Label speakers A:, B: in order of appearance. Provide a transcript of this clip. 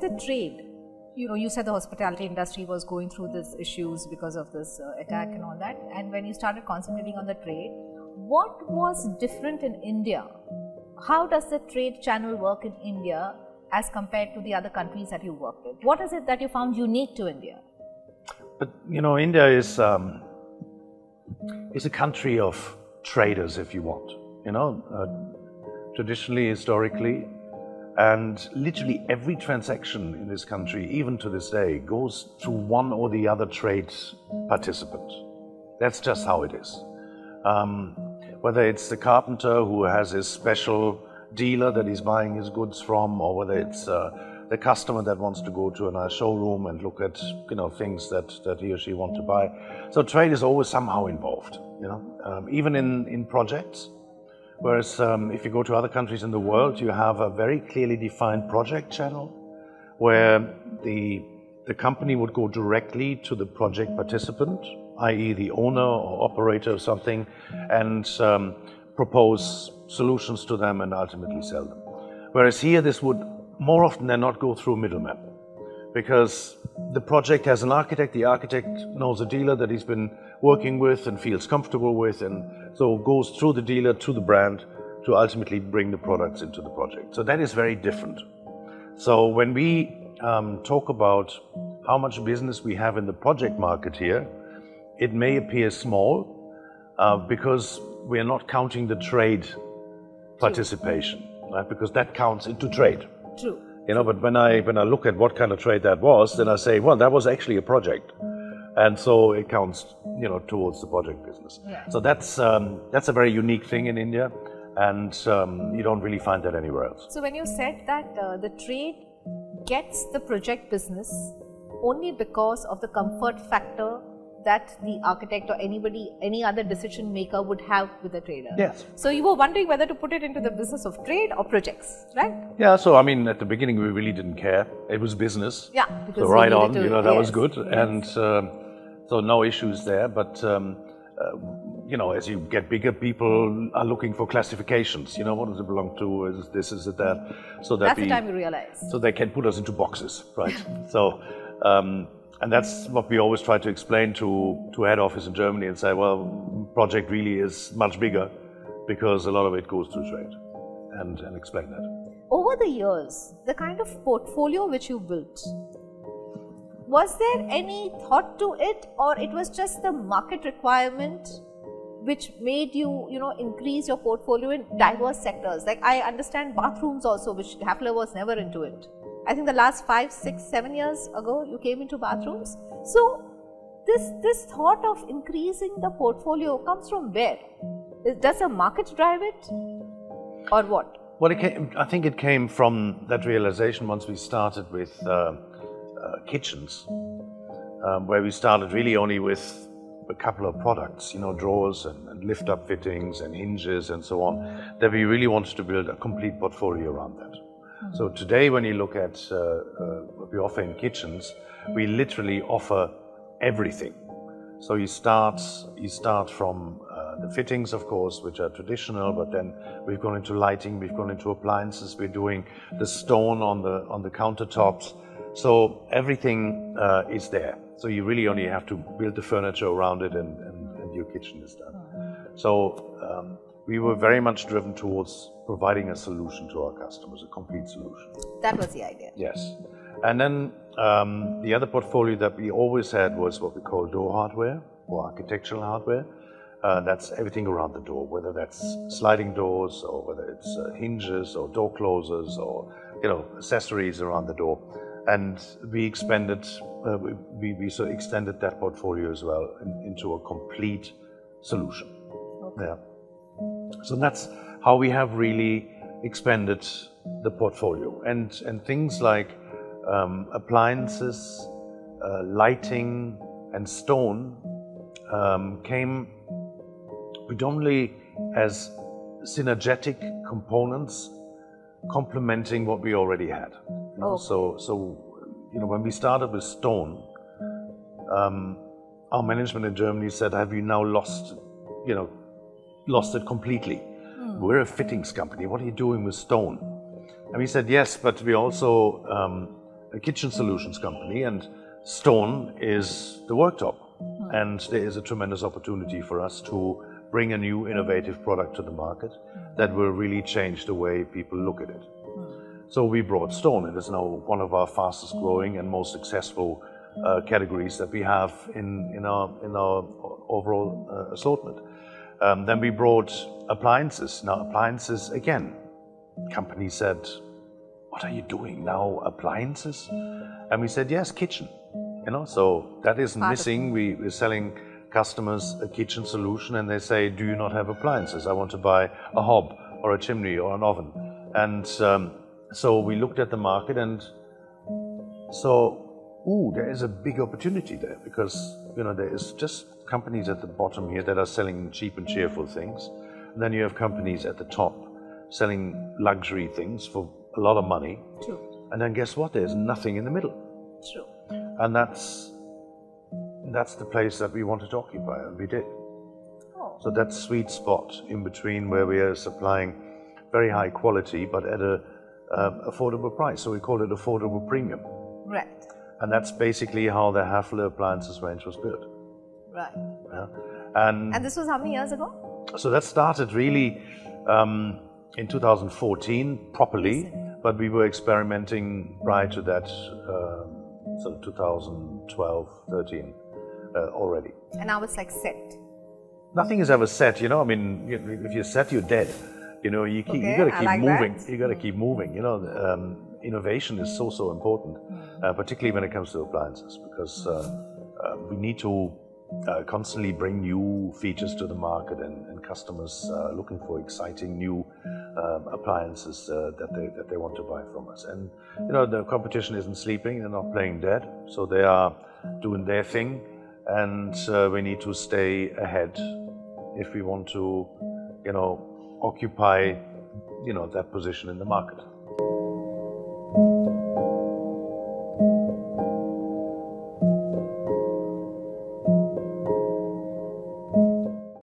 A: the trade? You know, you said the hospitality industry was going through these issues because of this uh, attack and all that. And when you started concentrating on the trade, what was different in India? How does the trade channel work in India as compared to the other countries that you worked with? What is it that you found unique to India?
B: But you know, India is um, is a country of traders, if you want. You know, uh, traditionally, historically, and literally every transaction in this country, even to this day, goes through one or the other trade participant. That's just how it is. Um, whether it's the carpenter who has his special dealer that he's buying his goods from, or whether it's uh, the customer that wants to go to a nice showroom and look at you know things that, that he or she want to buy. So trade is always somehow involved, you know, um, even in, in projects. Whereas um, if you go to other countries in the world, you have a very clearly defined project channel where the, the company would go directly to the project participant, i.e. the owner or operator of something, and um, propose solutions to them and ultimately sell them. Whereas here, this would more often than not go through a middleman because the project has an architect, the architect knows a dealer that he's been working with and feels comfortable with, and so it goes through the dealer to the brand to ultimately bring the products into the project. So that is very different. So when we um, talk about how much business we have in the project market here, it may appear small uh, because we are not counting the trade participation, right? Because that counts into trade.
A: True.
B: You know, but when I when I look at what kind of trade that was, then I say, well, that was actually a project, and so it counts, you know, towards the project business.
A: Yeah.
B: So that's um, that's a very unique thing in India, and um, you don't really find that anywhere else.
A: So when you said that uh, the trade gets the project business only because of the comfort factor that the architect or anybody, any other decision maker would have with the trader.
B: Yes.
A: So you were wondering whether to put it into the business of trade or projects, right?
B: Yeah. So I mean, at the beginning, we really didn't care. It was business.
A: Yeah. Because
B: So right on, you know, that was good,
A: yes.
B: and um, so no issues there. But um, uh, you know, as you get bigger, people are looking for classifications. You know, what does it belong to? Is it this? Is it that? So that
A: that's
B: we,
A: the time you realize.
B: so they can put us into boxes, right? so, um, and that's what we always try to explain to to head office in Germany and say, well, project really is much bigger because a lot of it goes through trade, and and explain that.
A: Over the years, the kind of portfolio which you built, was there any thought to it, or it was just the market requirement which made you, you know, increase your portfolio in diverse sectors? Like I understand bathrooms also, which Hafele was never into it. I think the last five, six, seven years ago, you came into bathrooms. So this this thought of increasing the portfolio comes from where Does the market drive it, or what?
B: Well, came, I think it came from that realization once we started with uh, kitchens, um, where we started really only with a couple of products, you know, drawers and, and lift-up fittings and hinges and so on, that we really wanted to build a complete portfolio around that. So today, when you look at uh, uh, what we offer in kitchens, we literally offer everything. So you start you start from uh, the fittings, of course, which are traditional, but then we've gone into lighting, we've gone into appliances, we're doing the stone on the on the countertops. So everything uh, is there. So you really only have to build the furniture around it, and, and, and your kitchen is done. So um, we were very much driven towards providing a solution to our customers, a complete solution.
A: That was the idea.
B: Yes. And then um, the other portfolio that we always had was what we call door hardware or architectural hardware. Uh, that's everything around the door, whether that's sliding doors or whether it's uh, hinges or door closers or you know accessories around the door. And we expanded, uh, we, we, so extended that portfolio as well in, into a complete solution. Yeah. So that's how we have really expanded the portfolio. And, and things like um, appliances, uh, lighting, and stone um, came predominantly as synergetic components complementing what we already had. You know,
A: Okay.
B: So, so you know, when we started with stone, um, our management in Germany said, "Have you now lost, you know, lost it completely? We're a fittings company. What are you doing with stone?" And we said, "Yes, but we also um, a kitchen solutions company, and stone is the worktop. And there is a tremendous opportunity for us to bring a new innovative product to the market that will really change the way people look at it. So we brought stone. It is now one of our fastest growing and most successful uh, categories that we have in, in, our, in our overall uh, assortment. Um, then we brought appliances. Now, appliances, again, company said, what are you doing now, appliances? And we said, yes, kitchen. You know, so that is missing. We, we're selling customers a kitchen solution and they say, do you not have appliances? I want to buy a hob or a chimney or an oven. And um, so we looked at the market and so ooh, there is a big opportunity there because you know there is just companies at the bottom here that are selling cheap and cheerful things, and then you have companies at the top selling luxury things for a lot of money,
A: True.
B: and then guess what? There's nothing in the middle,
A: True.
B: and that's that's the place that we wanted to occupy, and we did.
A: Oh.
B: So that sweet spot in between where we are supplying very high quality but at a um, affordable price. So we call it affordable premium.
A: Right.
B: And that's basically how the Hafele appliances range was built.
A: Right.
B: Yeah? And,
A: And this was how many years ago?
B: so that started really um, in 2014 properly, but we were experimenting prior to that, um, sort of 2012, 13 uh, already.
A: And now it's like set.
B: Nothing is ever set, you know. I mean, if you're set, you're dead. You know, you, keep, you got to keep
A: like
B: moving.
A: that.
B: You got to keep moving. You know, um, innovation is so so important,
A: Hmm.
B: uh, particularly when it comes to appliances, because uh, uh, we need to uh, constantly bring new features to the market, and, and customers uh, looking for exciting new um, appliances uh, that they that they want to buy from us. And you know, the competition isn't sleeping; they're not playing dead, so they are doing their thing, and uh, we need to stay ahead if we want to, you know, occupy, you know, that position in the market.